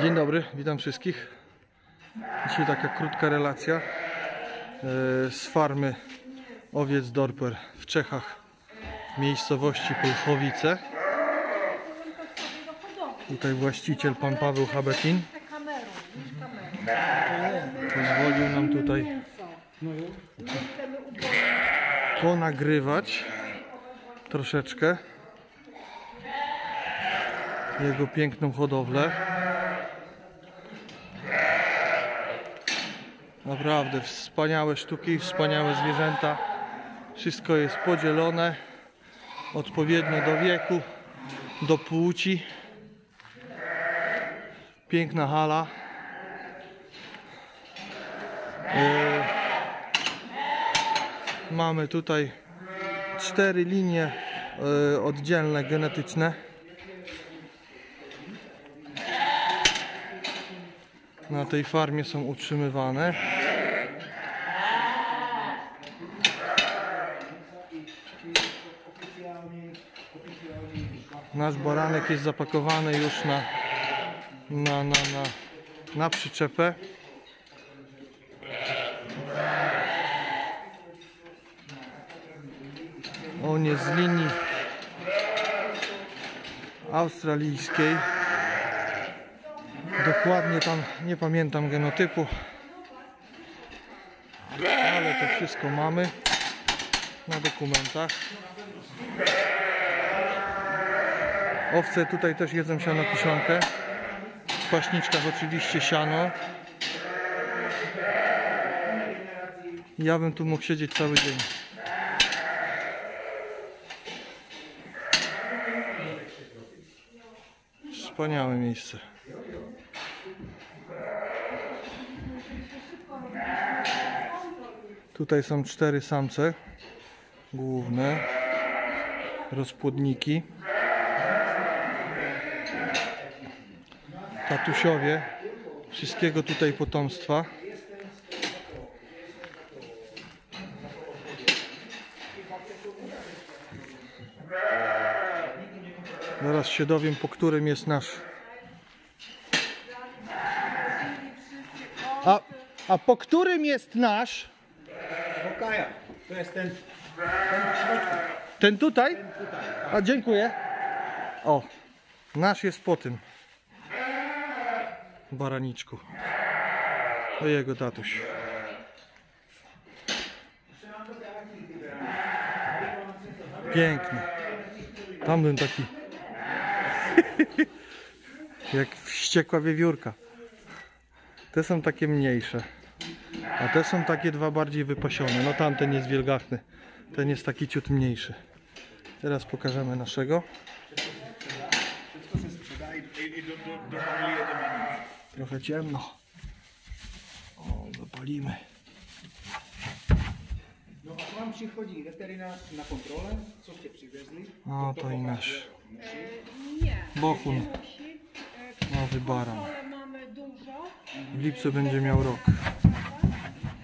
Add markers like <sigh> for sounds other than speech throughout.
Dzień dobry, witam wszystkich. Dzisiaj taka krótka relacja e, z farmy owiec Dorper w Czechach, w miejscowości Pulchowice. Tutaj właściciel, pan Paweł Habetin, pozwolił nam tutaj ponagrywać troszeczkę jego piękną hodowlę. Naprawdę wspaniałe sztuki, wspaniałe zwierzęta. Wszystko jest podzielone odpowiednio do wieku, do płci. Piękna hala. Yy, Mamy tutaj cztery linie yy, oddzielne genetyczne. Na tej farmie są utrzymywane. Nasz baranek jest zapakowany już na, na, na, na, na przyczepę. On jest z linii australijskiej. Dokładnie tam nie pamiętam genotypu, ale to wszystko mamy na dokumentach. Owce tutaj też jedzą siano kiszonkę. W paśniczkach oczywiście siano. Ja bym tu mógł siedzieć cały dzień. Wspaniałe miejsce. Tutaj są cztery samce główne, rozpłodniki. Tatusiowie wszystkiego tutaj potomstwa. Zaraz się dowiem, po którym jest nasz. A, a po którym jest nasz? Okaja, to jest ten, ten środku. Ten tutaj? A dziękuję. O, nasz jest po tym. Baraniczku. To jego tatuś. Piękny. Tamten taki. <laughs> Jak wściekła wiewiórka. Te są takie mniejsze. A te są takie dwa bardziej wypasione. No tamten jest wielgachny. Ten jest taki ciut mniejszy. Teraz pokażemy naszego. Wszystko się sprzedaje i, do, do. Trochę ciemno. O, zapalimy. No a k vám przychodzi weterynarz na kontrolę, coście przywieźli. O, to i nasz. Nie. Bochun. Musi. E, Nowy baran. Mamy dużo, W lipcu będzie miał rok.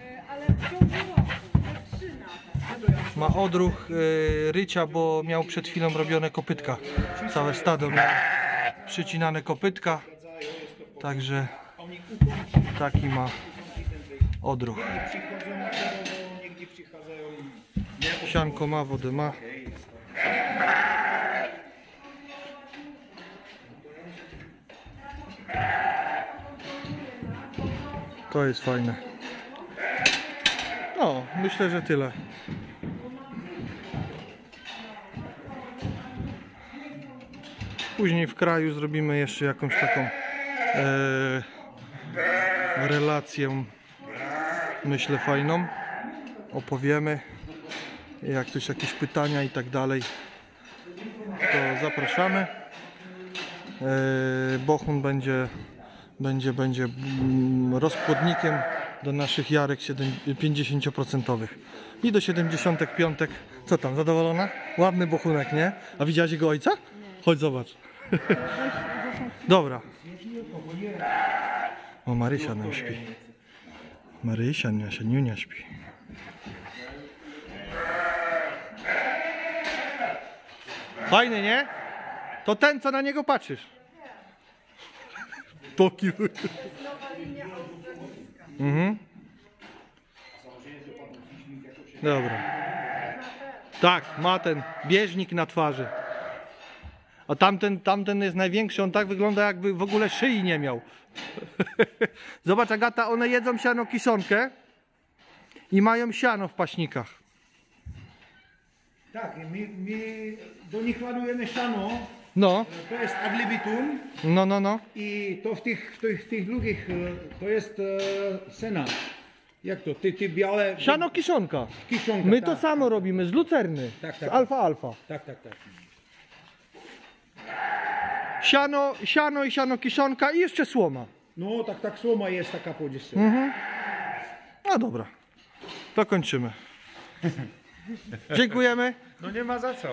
e, ale w ciągu roku. Ma odruch e, rycia, bo miał przed chwilą robione kopytka. Całe stado miał przycinane kopytka. Także taki ma odruch. Sianko ma, wodę ma. To jest fajne. No, myślę, że tyle. Później w kraju zrobimy jeszcze jakąś taką e, relację, myślę, fajną. Opowiemy jak ktoś jakieś pytania i tak dalej, to zapraszamy. Eee, Bochun będzie, będzie, będzie mm, rozpłodnikiem do naszych jarek siedem- 50%. I do 75. Co tam, zadowolona? Ładny bochunek, nie? A widziałaś jego ojca? Chodź zobacz. <laughs> Dobra. O, Marysia nam śpi. Marysia, Niasia, Niunia śpi. Fajny, nie? To ten, co na niego patrzysz. <laughs> australijska. Mhm. Dobra. Tak, ma ten bieżnik na twarzy. A tamten, tamten jest największy, on tak wygląda jakby w ogóle szyi nie miał. <laughs> Zobacz Agata, one jedzą siano kiszonkę i mają siano w paśnikach. Tak, my, my do nich ładujemy siano, No, to jest ad libitum no, no, no. i to w tych, w tych, w tych drugich e, to jest e, sena. Jak to? Ty, ty białe... Siano kiszonka. kiszonka. My tak, to samo robimy z lucerny, Tak, z tak. alfa-alfa. Tak, tak, tak. Siano, siano i siano kiszonka i jeszcze słoma. No, tak, tak, słoma jest taka podzieszcza. No dobra, to kończymy. <laughs> Dziękujemy. No nie ma za co.